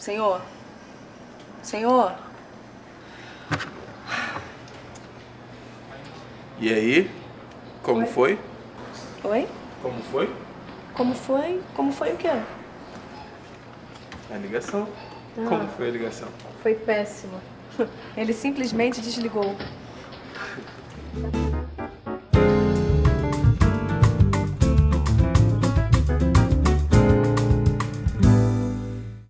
Senhor? Senhor? E aí? Como Oi? foi? Oi? Como foi? Como foi? Como foi o quê? A ligação. Ah. Como foi a ligação? Foi péssima. Ele simplesmente desligou.